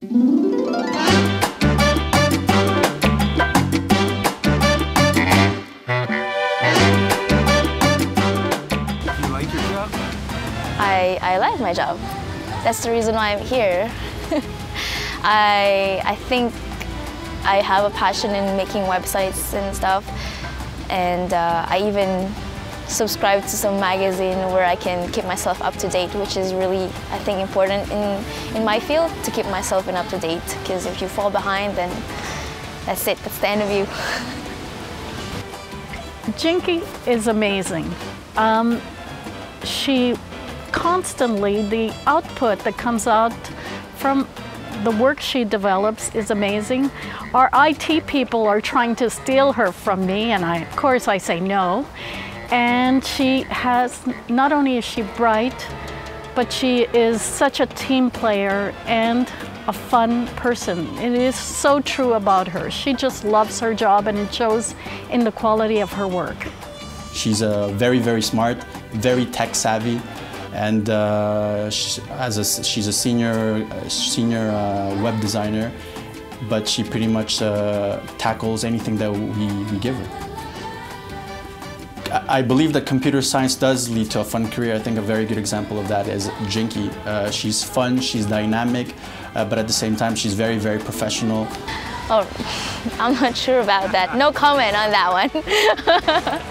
I, I like my job. That's the reason why I'm here. I, I think I have a passion in making websites and stuff, and uh, I even subscribe to some magazine where I can keep myself up to date, which is really, I think, important in, in my field to keep myself in up to date. Because if you fall behind, then that's it, that's the end of you. Jinkee is amazing. Um, she constantly, the output that comes out from the work she develops is amazing. Our IT people are trying to steal her from me, and I, of course, I say no. And she has, not only is she bright, but she is such a team player and a fun person. It is so true about her. She just loves her job and it shows in the quality of her work. She's uh, very, very smart, very tech savvy, and uh, she, as a, she's a senior, uh, senior uh, web designer, but she pretty much uh, tackles anything that we, we give her. I believe that computer science does lead to a fun career. I think a very good example of that is Jinkee. Uh, she's fun, she's dynamic, uh, but at the same time, she's very, very professional. Oh, I'm not sure about that. No comment on that one.